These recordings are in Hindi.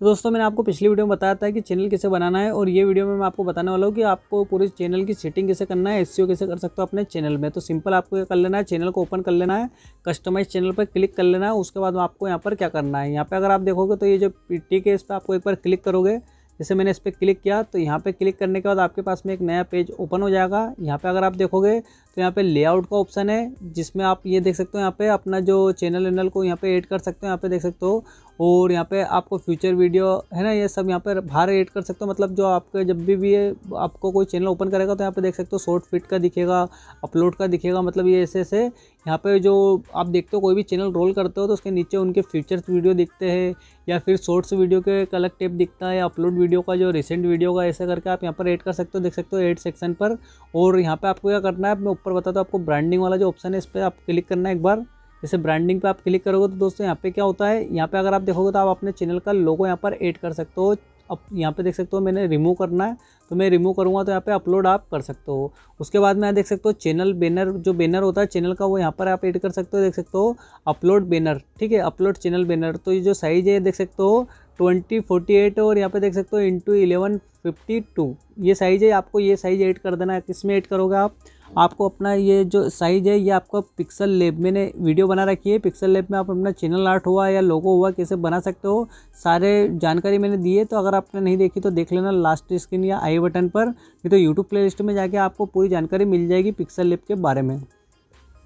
तो दोस्तों, मैंने आपको पिछली वीडियो में बताया था कि चैनल कैसे बनाना है और ये वीडियो में मैं आपको बताने वाला हूँ कि आपको पूरे चैनल की सेटिंग कैसे करना है एस कैसे कर सकते हो अपने चैनल में। तो सिंपल आपको ये कर लेना है, चैनल को ओपन कर लेना है, कस्टमाइज चैनल पर क्लिक कर लेना है, उसके बाद आपको यहाँ पर क्या करना है। यहाँ पर अगर आप देखोगे तो ये जो टिक है इस पर आपको एक बार क्लिक करोगे, जैसे मैंने इस पर क्लिक किया तो यहाँ पे क्लिक करने के बाद आपके पास में एक नया पेज ओपन हो जाएगा। यहाँ पे अगर आप देखोगे तो यहाँ पे लेआउट का ऑप्शन है, जिसमें आप ये देख सकते हो, यहाँ पे अपना जो चैनल वैनल को यहाँ पे ऐड कर सकते हो, यहाँ पे देख सकते हो। और यहाँ पे आपको फ्यूचर वीडियो है ना, ये सब यहाँ पे बाहर एड कर सकते हो। मतलब जो आपके जब भी भी ये आपको कोई चैनल ओपन करेगा तो यहाँ पे देख सकते हो शॉर्ट फिट का दिखेगा अपलोड का दिखेगा मतलब ये ऐसे ऐसे। यहाँ पे जो आप देखते हो, कोई भी चैनल रोल करते हो तो उसके नीचे उनके फीचर्स वीडियो दिखते हैं, या फिर शॉर्ट्स वीडियो के एक अलग टेप दिखता है अपलोड वीडियो का, जो रिसेंट वीडियो का, ऐसे करके आप यहाँ पर ऐड कर सकते हो, देख सकते हो एड सेक्शन पर। और यहाँ पर आपको क्या करना है, मैं ऊपर बताता हूँ, आपको ब्रांडिंग वाला जो ऑप्शन है, इस पर आप क्लिक करना है एक बार। जैसे ब्रांडिंग पे आप क्लिक करोगे तो दोस्तों यहाँ पे क्या होता है? यहाँ पे अगर आप देखोगे तो आप अपने चैनल का लोगो यहाँ पर ऐड कर सकते हो। अब यहाँ पे देख सकते हो मैंने रिमूव करना है तो मैं रिमूव करूँगा तो यहाँ पे अपलोड आप कर सकते हो। उसके बाद में यहाँ देख सकते हो चैनल बैनर जो बैनर होता है चैनल का, वो यहाँ पर आप ऐड कर सकते हो। देख सकते हो अपलोड बैनर ठीक है? अपलोड चैनल बैनर तो ये जो साइज़ है देख सकते हो ट्वेंटी फोर्टी एट और यहाँ पे देख सकते हो इंटू इलेवन फिफ्टी टू ये साइज़ है, आपको ये साइज़ ऐड कर देना है। किसमें ऐड करोगे आप? आपको अपना ये जो साइज़ है, ये आपका पिक्सल लेब मैंने वीडियो बना रखी है। पिक्सल लेब में आप अपना चैनल आर्ट हुआ या लोगो हुआ, कैसे बना सकते हो, सारे जानकारी मैंने दी है। तो अगर आपने नहीं देखी तो देख लेना लास्ट स्क्रीन या आई बटन पर। नहीं तो यूट्यूब प्ले में जाके आपको पूरी जानकारी मिल जाएगी पिक्सल लेब के बारे में।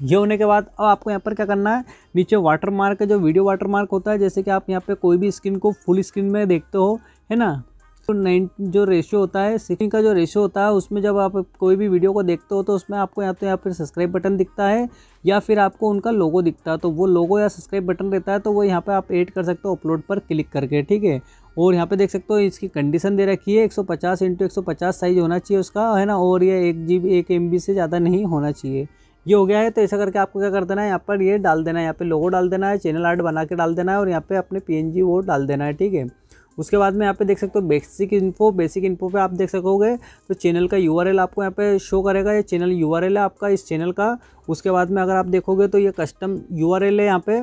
ये होने के बाद अब आपको यहाँ पर क्या करना है? नीचे वाटर मार्क जो वीडियो वाटर मार्क होता है, जैसे कि आप यहाँ पे कोई भी स्क्रीन को फुल स्क्रीन में देखते हो, है ना? नाइन जो रेशियो होता है सिक्सटीन का जो रेशियो होता है, उसमें जब आप कोई भी वीडियो को देखते हो तो उसमें आपको या तो यहाँ पर सब्सक्राइब बटन दिखता है, या फिर आपको उनका लोगो दिखता है। तो वो लोगो या सब्सक्राइब बटन रहता है तो वो यहाँ पे आप ऐड कर सकते हो अपलोड पर क्लिक करके, ठीक है? और यहाँ पे देख सकते हो इसकी कंडीशन दे रखी है 150 सौ पचास इंटू एक साइज़ होना चाहिए उसका, है ना? और ये एक जी एक एम से ज़्यादा नहीं होना चाहिए। ये हो गया है तो ऐसा करके आपको क्या कर देना है, यहाँ पर ये डाल देना है, यहाँ पे लोगो डाल देना है चैनल आर्ट बना के डाल देना है, और यहाँ पे अपने पीएनजी वो डाल देना है, ठीक है? उसके बाद में यहाँ पे देख सकते हो बेसिक इन्फो बेसिक इन्फो पे आप देख सकोगे। तो चैनल का यूआरएल आपको यहाँ पे शो करेगा। ये चैनल यूआरएल है आपका इस चैनल का। उसके बाद में अगर आप देखोगे तो ये कस्टम यूआरएल है यहाँ पे।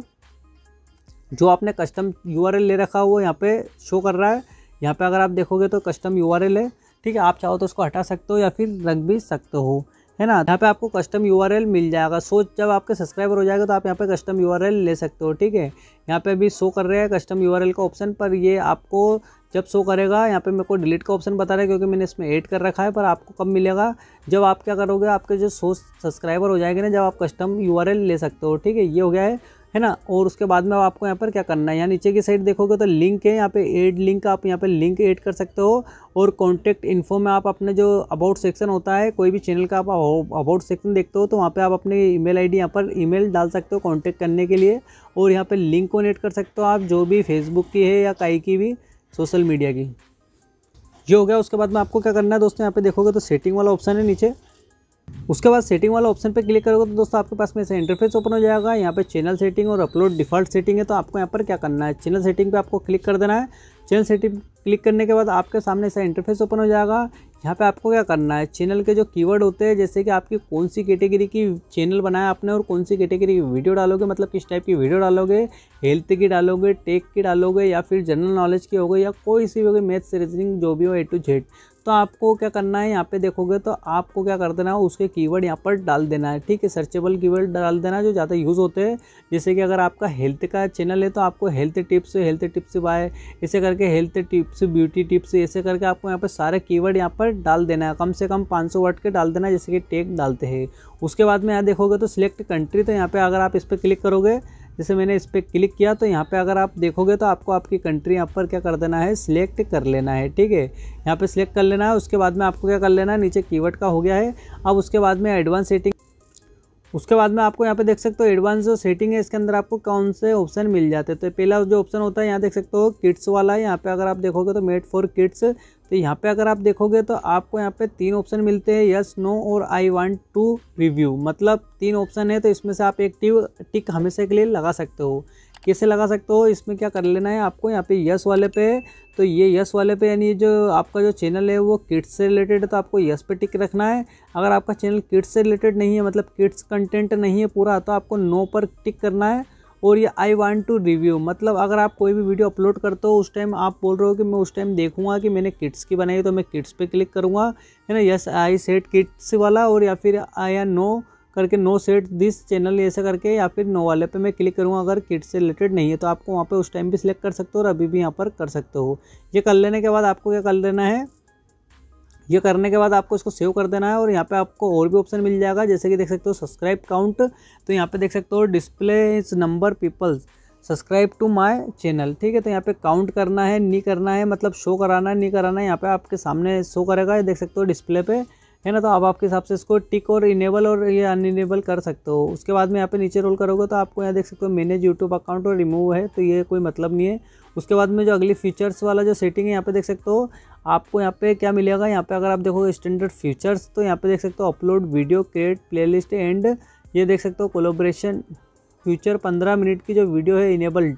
जो आपने कस्टम यूआरएल ले रखा हुआ यहाँ पे शो कर रहा है। यहाँ पे अगर आप देखोगे तो कस्टम यूआरएल है। ठीक है, आप चाहो तो उसको हटा सकते हो या फिर रख भी सकते हो। है ना? यहाँ पे आपको कस्टम यूआरएल मिल जाएगा। सो जब आपके सब्सक्राइबर हो जाएगा तो आप यहाँ पे कस्टम यूआरएल ले सकते हो, ठीक है? यहाँ पे अभी शो कर रहे हैं कस्टम यूआरएल का ऑप्शन पर ये आपको जब शो करेगा, यहाँ पे मेरे को डिलीट का ऑप्शन बता रहा है, क्योंकि मैंने इसमें ऐड कर रखा है, पर आपको कब मिलेगा? जब आप क्या करोगे, आपके जो सो सब्सक्राइबर हो जाएँगे ना, जब आप कस्टम यूआरएल ले सकते हो, ठीक है? ये हो गया है। है ना? और उसके बाद में आपको यहाँ पर क्या करना है? यहाँ नीचे की साइड देखोगे तो लिंक है, यहाँ पे एड लिंक आप यहाँ पे लिंक ऐड कर सकते हो। और कॉन्टैक्ट इन्फो में आप अपने जो अबाउट सेक्शन होता है, कोई भी चैनल का आप अबाउट सेक्शन देखते हो तो वहाँ पे आप अपने ईमेल आईडी यहाँ पर ईमेल डाल सकते हो कॉन्टैक्ट करने के लिए। और यहाँ पर लिंक को नेट कर सकते हो आप, जो भी फेसबुक की है या कई की भी सोशल मीडिया की। ये हो गया। उसके बाद में आपको क्या करना है दोस्तों? यहाँ पे देखोगे तो सेटिंग वाला ऑप्शन है नीचे। उसके बाद सेटिंग वाला ऑप्शन पर क्लिक करोगे तो दोस्तों आपके पास में ऐसा इंटरफेस ओपन हो जाएगा। यहाँ पे चैनल सेटिंग और अपलोड डिफ़ॉल्ट सेटिंग है तो आपको यहाँ पर क्या करना है? चैनल सेटिंग पे आपको क्लिक कर देना है। चैनल सेटिंग क्लिक करने के बाद आपके सामने ऐसा इंटरफेस ओपन हो जाएगा। यहाँ पे आपको क्या करना है? चैनल के जो कीवर्ड होते हैं, जैसे कि आपकी कौन सी कैटेगरी की चैनल बनाया आपने और कौन सी कैटेगरी की वीडियो डालोगे? मतलब किस टाइप की वीडियो डालोगे? हेल्थ की डालोगे टेक की डालोगे या फिर जनरल नॉलेज की होगी या कोई सी होगी मैथ्स रीजनिंग जो भी हो ए टू जेड तो आपको क्या करना है? यहाँ पे देखोगे तो आपको क्या कर देना है? उसके कीवर्ड यहाँ पर डाल देना है। ठीक है सर्चेबल कीवर्ड डाल देना जो ज़्यादा यूज़ होते हैं। जैसे कि अगर आपका हेल्थ का चैनल है तो आपको health tips health tips by ऐसे करके हेल्थ टिप्स ब्यूटी टिप्स ऐसे करके आपको यहाँ पर सारे कीवर्ड यहाँ पर डाल देना है, कम से कम पाँच सौ वर्ड के डाल देना जैसे कि टेक डालते हैं। उसके बाद में यहाँ देखोगे तो सिलेक्ट कंट्री तो यहाँ पे अगर आप इस पर क्लिक करोगे, जैसे मैंने इस पर क्लिक किया तो यहाँ पे अगर आप देखोगे तो आपको आपकी कंट्री यहाँ पर क्या कर देना है, सिलेक्ट कर लेना है, ठीक है? यहाँ पर सिलेक्ट कर लेना है, उसके बाद में आपको क्या कर लेना है, नीचे कीवर्ड का हो गया है। अब उसके बाद में एडवांस सेटिंग उसके बाद में आपको यहाँ पे देख सकते हो एडवांस जो सेटिंग है, इसके अंदर आपको कौन से ऑप्शन मिल जाते हैं। तो पहला जो ऑप्शन होता है, यहाँ देख सकते हो किड्स वाला है। यहाँ पे अगर आप देखोगे तो मेड फॉर किड्स तो यहाँ पे अगर आप देखोगे तो आपको यहाँ पे तीन ऑप्शन मिलते हैं यस नो और आई वांट टू रिव्यू मतलब तीन ऑप्शन है तो इसमें से आप एक टिक हमेशा के लिए लगा सकते हो। कैसे लगा सकते हो? इसमें क्या कर लेना है आपको? यहाँ पे यस वाले पे तो ये यस वाले पे यानी जो आपका जो चैनल है वो किड्स से रिलेटेड है तो आपको यस पे टिक रखना है। अगर आपका चैनल किड्स से रिलेटेड नहीं है मतलब किड्स कंटेंट नहीं है पूरा तो आपको नो पर टिक करना है। और ये आई वांट टू रिव्यू मतलब अगर आप कोई भी वीडियो अपलोड करते हो, उस टाइम आप बोल रहे हो कि मैं उस टाइम देखूँगा कि मैंने किट्स की बनाई तो मैं किट्स पे क्लिक करूँगा। है ना? यस आई सेट किट्स वाला और या फिर आई या नो करके नो सेट दिस चैनल ऐसा करके या फिर नो वाले पे मैं क्लिक करूँगा, अगर किट से रिलेटेड नहीं है तो आपको वहाँ पे उस टाइम भी सिलेक्ट कर सकते हो और अभी भी यहाँ पर कर सकते हो। ये कर लेने के बाद आपको क्या कर लेना है? ये करने के बाद आपको इसको सेव कर देना है और यहाँ पे आपको और भी ऑप्शन मिल जाएगा, जैसे कि देख सकते हो सब्सक्राइब काउंट तो यहाँ पे देख सकते हो display is number peoples subscribe to my channel ठीक है? तो यहाँ पे काउंट करना है, नहीं करना है मतलब शो कराना है, नहीं कराना है, यहाँ पे आपके सामने शो करेगा ये देख सकते हो डिस्प्ले पे। है ना? तो अब आपके हिसाब से इसको टिक और इनेबल और ये अनइनेबल कर सकते हो। उसके बाद में यहाँ पे नीचे रोल करोगे तो आपको यहाँ देख सकते हो मैनेज यूट्यूब अकाउंट और रिमूव है तो ये कोई मतलब नहीं है। उसके बाद में जो अगली फीचर्स वाला जो सेटिंग है, यहाँ पे देख सकते हो, आपको यहाँ पे क्या मिलेगा? यहाँ पे अगर आप देखोगे स्टैंडर्ड फीचर्स तो यहाँ पे देख सकते हो upload video create playlist and ये देख सकते हो कोलोब्रेशन फ्यूचर पंद्रह मिनट की जो वीडियो है इनेबल्ड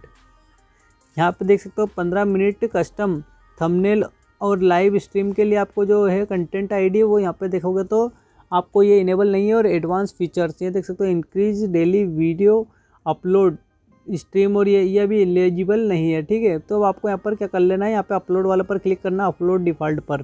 यहाँ पे देख सकते हो पंद्रह मिनट कस्टम थंबनेल और लाइव स्ट्रीम के लिए आपको जो है कंटेंट आईडी वो यहाँ पे देखोगे तो आपको ये इनेबल नहीं है और एडवांस फीचर्स ये देख सकते हो increase daily video upload stream और ये ये भी एलिजिबल नहीं है, ठीक है? तो आपको यहाँ पर क्या कर लेना है, यहाँ पे अपलोड वाले पर क्लिक करना अपलोड डिफ़ॉल्ट पर।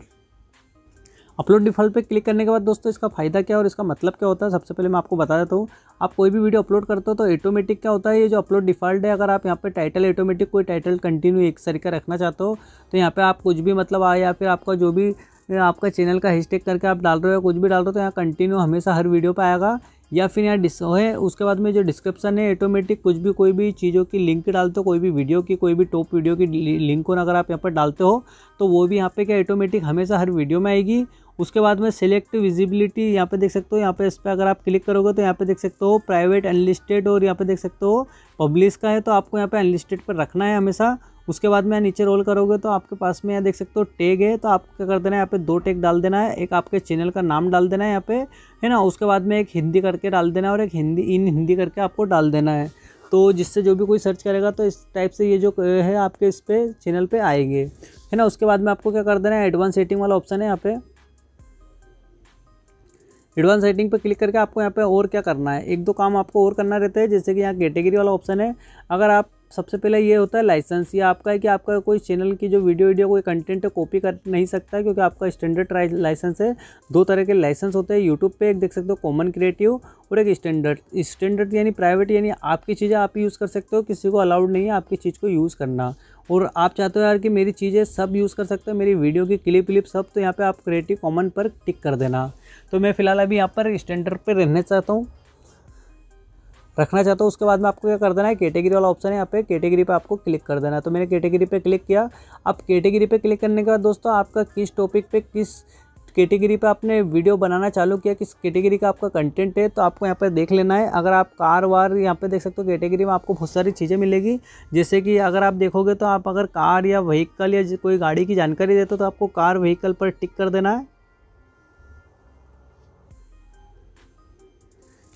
अपलोड डिफ़ॉल्ट पे क्लिक करने के बाद दोस्तों, इसका फ़ायदा क्या और इसका मतलब क्या होता है, सबसे पहले मैं आपको बता देता हूँ। आप कोई भी वीडियो अपलोड करते हो तो ऑटोमेटिक क्या होता है, ये जो अपलोड डिफ़ॉल्ट है, अगर आप यहाँ पे टाइटल ऑटोमेटिक कोई टाइटल कंटिन्यू एक तरीका रखना चाहते हो तो यहाँ पर आप कुछ भी मतलब आए या फिर आपका जो भी, आपका चैनल का हैशटैग करके आप डाल रहे हो कुछ भी डाल रहे हो तो यहाँ कंटिन्यू हमेशा हर वीडियो पर आएगा। या फिर यहाँ डिस है, उसके बाद में जो डिस्क्रिप्शन है ऑटोमेटिक कुछ भी कोई भी चीज़ों की लिंक डालते हो, कोई भी वीडियो की, कोई भी टॉप वीडियो की लिंक को अगर आप यहाँ पर डालते हो तो वो भी यहाँ पे क्या ऑटोमेटिक हमेशा हर वीडियो में आएगी। उसके बाद में सिलेक्ट विजिबिलिटी यहाँ पे देख सकते हो, यहाँ पे इस पर अगर आप क्लिक करोगे तो यहाँ पे देख सकते हो प्राइवेट अनलिस्टेड और यहाँ पे देख सकते हो पब्लिश का है तो आपको यहाँ पे अनलिस्टेड पर रखना है हमेशा। उसके बाद में नीचे रोल करोगे तो आपके पास में यहाँ देख सकते हो टैग है तो आपको क्या कर देना है, यहाँ पे दो टैग डाल देना है, एक आपके चैनल का नाम डाल देना है यहाँ पे, है ना? उसके बाद में एक हिंदी करके डाल देना है और एक हिंदी, इन हिंदी करके आपको डाल देना है। तो जिससे जो भी कोई सर्च करेगा तो इस टाइप से ये जो है आपके इस पर चैनल पर आएँगे, है ना? उसके बाद में आपको क्या कर देना है एडवांस सेटिंग वाला ऑप्शन है यहाँ पे। एडवांस सेटिंग पर क्लिक करके आपको यहाँ पे और क्या करना है? एक दो काम आपको और करना रहता है, जैसे कि यहाँ कैटेगरी वाला ऑप्शन है। अगर आप सबसे पहले ये होता है लाइसेंस ये आपका है कि आपका कोई चैनल की जो वीडियो वीडियो कोई कंटेंट है कॉपी कर नहीं सकता क्योंकि आपका स्टैंडर्ड लाइसेंस है। दो तरह के लाइसेंस होते हैं। यूट्यूब पे एक देख सकते हो कॉमन क्रिएटिव और एक स्टैंडर्ड स्टैंडर्ड यानी प्राइवेट यानी आपकी चीज़ें आप यूज़ कर सकते हो, किसी को अलाउड नहीं है आपकी चीज़ को यूज़ करना। और आप चाहते हो यार कि मेरी चीज़ें सब यूज़ कर सकते हो, मेरी वीडियो की क्लिप क्लिप सब तो यहाँ पर आप क्रिएटिव कॉमन पर टिक कर देना। तो मैं फ़िलहाल अभी यहाँ पर स्टैंडर्ड पर रहना चाहता हूँ। रखना चाहता हूँ, उसके बाद में आपको क्या कर देना है कैटेगरी वाला ऑप्शन है यहाँ पे कैटेगरी पे आपको क्लिक कर देना है। तो मैंने कैटेगरी पे क्लिक किया। अब कैटेगरी पे क्लिक करने के बाद दोस्तों, आपका किस टॉपिक पे, किस कैटेगरी पे आपने वीडियो बनाना चालू किया, किस कैटेगरी का आपका कंटेंट है तो आपको यहाँ पर देख लेना है। अगर आप कार वार यहाँ पे देख सकते हो कैटेगरी में आपको बहुत सारी चीज़ें मिलेगी। जैसे कि अगर आप देखोगे तो आप अगर कार या व्हीकल या कोई गाड़ी की जानकारी देते हो तो आपको कार व्हीकल पर टिक कर देना है।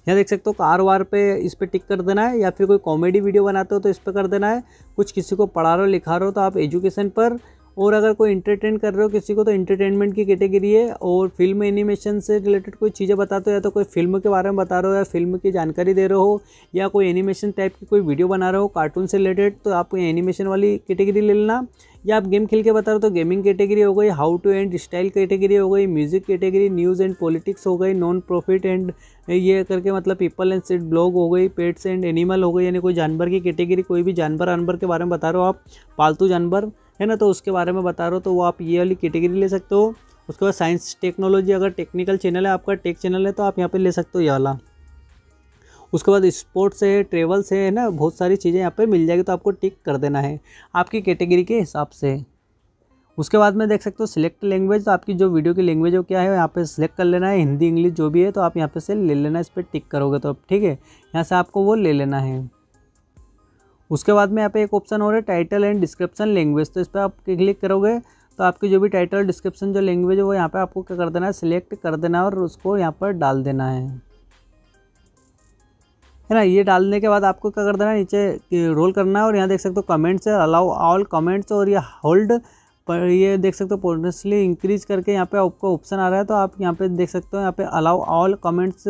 यहाँ देख सकते हो कार वार पे इस पर टिक कर देना है, या फिर कोई कॉमेडी वीडियो बनाते हो तो इस पर कर देना है। कुछ किसी को पढ़ा रहे हो, लिखा रहे हो तो आप एजुकेशन पर और अगर कोई इंटरटेन कर रहे हो किसी को तो इंटरटेनमेंट की कैटेगरी है और फ़िल्म एनिमेशन से रिलेटेड कोई चीज़ें बताते हो या तो कोई फ़िल्म के बारे में बता रहे हो या फ़िल्म की जानकारी दे रहे हो या कोई एनिमेशन टाइप की कोई वीडियो बना रहे हो कार्टून से रिलेटेड तो आप एनिमेशन वाली कैटेगरी ले लेना। या आप गेम खेल के बता रहे हो तो गेमिंग कैटेगरी हो गई how to and style category हो गई music category news and politics हो गई नॉन प्रॉफिट एंड ये करके मतलब पीपल एंड सेट ब्लॉग हो गई पेट्स एंड एनिमल हो गई, यानी कोई जानवर की कैटेगरी कोई भी जानवर अनवर के बारे में बता रहे हो आप, पालतू जानवर। है ना तो उसके बारे में बता रहे हो तो वो आप ये वाली कैटेगरी ले सकते हो। उसके बाद साइंस टेक्नोलॉजी अगर टेक्निकल चैनल है, आपका टेक चैनल है तो आप यहाँ पर ले सकते हो ये वाला। उसके बाद स्पोर्ट्स है ट्रेवल्स है ना, बहुत सारी चीज़ें यहाँ पे मिल जाएगी तो आपको टिक कर देना है, आपकी कैटेगरी के हिसाब से। उसके बाद में देख सकते हो सिलेक्ट लैंग्वेज तो आपकी जो वीडियो की लैंग्वेज हो क्या है, यहाँ पे सिलेक्ट कर लेना है, हिंदी, इंग्लिश जो भी है तो आप यहाँ पे से ले लेना, इस पर टिक करोगे तो ठीक है? यहाँ से आपको वो ले लेना है। उसके बाद में यहाँ पे एक ऑप्शन हो रहा है टाइटल एंड डिस्क्रिप्शन लैंग्वेज तो इस पर आप क्लिक करोगे तो आपकी जो भी टाइटल डिस्क्रिप्शन जो लैंग्वेज है, वो यहाँ पे आपको क्या कर देना है सिलेक्ट कर देना है और उसको यहाँ पर डाल देना है। है ना? ये डालने के बाद आपको क्या कर देना है, नीचे रोल करना है और यहाँ देख सकते हो कमेंट्स है अलाउ ऑल कमेंट्स और ये होल्ड पर ये देख सकते हो पोटेंशली इंक्रीज करके यहाँ पे आपको ऑप्शन आ रहा है तो आप यहाँ पे देख सकते हो, यहाँ पे अलाउ ऑल कमेंट्स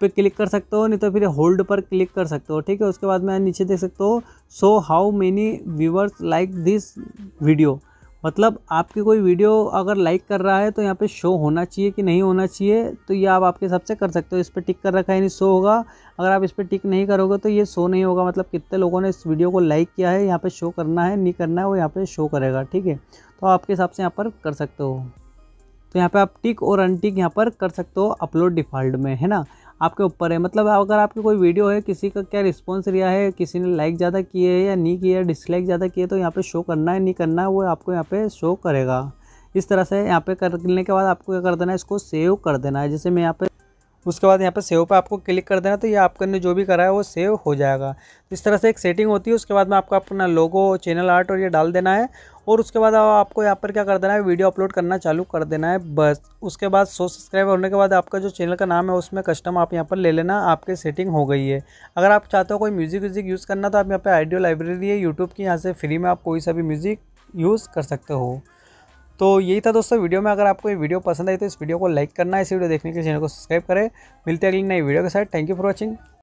पे क्लिक कर सकते हो, नहीं तो फिर होल्ड पर क्लिक कर सकते हो, ठीक है? उसके बाद में नीचे देख सकते हो so how many viewers like this video मतलब आपकी कोई वीडियो अगर लाइक कर रहा है तो यहाँ पे शो होना चाहिए कि नहीं होना चाहिए तो ये आप आपके हिसाब से कर सकते हो। इस पर टिक कर रखा है, यानी शो होगा। अगर आप इस पर टिक नहीं करोगे तो ये शो नहीं होगा। मतलब कितने लोगों ने इस वीडियो को लाइक किया है, यहाँ पे शो करना है, नहीं करना है, वो यहाँ पे शो करेगा, ठीक है? तो आपके हिसाब से यहाँ पर कर सकते हो। तो यहाँ पे आप टिक और अनटिक यहाँ पर कर सकते हो अपलोड डिफ़ॉल्ट में, है ना? आपके ऊपर है। मतलब अगर आपकी कोई वीडियो है, किसी का क्या रिस्पॉन्स रिया है, किसी ने लाइक ज़्यादा किए है या नहीं किया डिसलाइक ज़्यादा किए तो यहाँ पर शो करना है, नहीं करना है, वो आपको यहाँ पर शो करेगा। इस तरह से यहाँ पे करने के बाद आपको क्या कर देना है, इसको सेव कर देना है। जैसे मैं यहाँ पे उसके बाद यहाँ पर सेव पे आपको क्लिक कर देना तो ये आपने जो भी करा है वो सेव हो जाएगा। तो इस तरह से एक सेटिंग होती है, उसके बाद में आपको अपना लोगो चैनल आर्ट और ये डाल देना है, और उसके बाद आपको यहाँ पर क्या कर देना है वीडियो अपलोड करना चालू कर देना है, बस। उसके बाद सौ सब्सक्राइब होने के बाद आपका जो चैनल का नाम है, उसमें कस्टम आप यहाँ पर ले लेना, आपके सेटिंग हो गई है। अगर आप चाहते हो कोई म्यूज़िक व्यूज़िक यूज़ करना तो आप यहाँ पर आइडियो लाइब्रेरी है यूट्यूब की, यहाँ से फ्री में आप कोई सा भी म्यूज़िक यूज़ कर सकते हो। तो यही था दोस्तों वीडियो में। अगर आपको ये वीडियो पसंद आई तो इस वीडियो को लाइक करना, इस वीडियो देखने के लिए चैनल को सब्सक्राइब करें। मिलते हैं अगली नई वीडियो के साथ। Thank you for watching